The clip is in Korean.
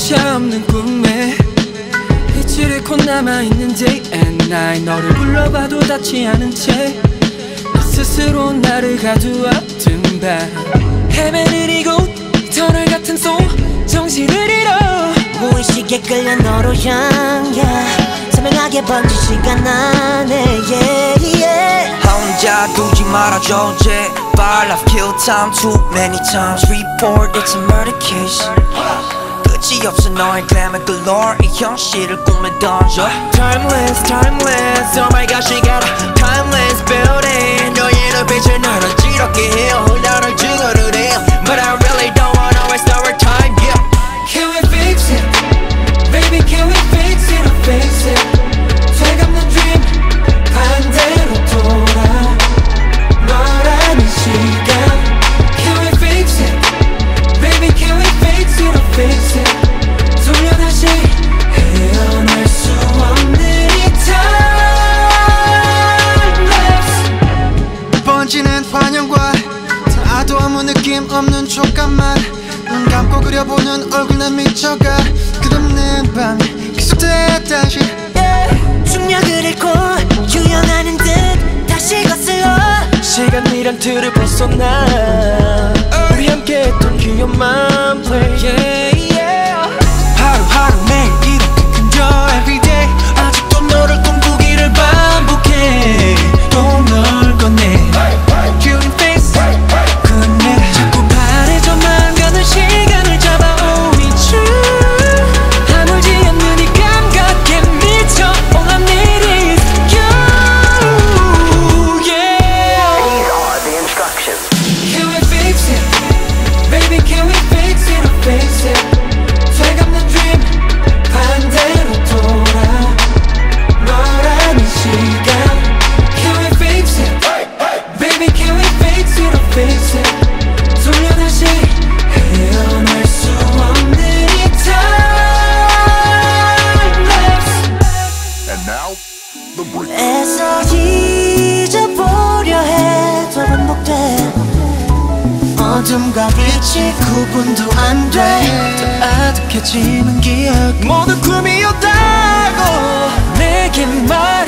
차 없는 꿈에 빛을 잃고 남아있는 day and night. 너를 불러봐도 닿지 않은 채나 스스로 나를 가두었던 밤. 헤매는 이곳 터널 같은 속 정신을 잃어. 무의식에 끌려 너로 향해. 선명하게 번지지가 않네 yeah, yeah. 혼자 두지 말아줘 제발. I've killed time too many times. Report it's a murder case 끝이 없어 너의 glamour galore 이 현실을 꿈에 던져 Timeless, timeless Oh my gosh, 환영과 다도 아무 느낌 없는 촉감만 눈 감고 그려보는 얼굴 난 미쳐가 끝없는 밤이 계속돼 다시. 중력을 잃고 유영하는 듯 다시 거슬러. 시간이란 틀을 벗어나. 우리 함께 했던 귀여운 play 어둠과 빛이 구분도 안 돼 더 아득해지는 기억. 모두 꿈이었다고 내게 말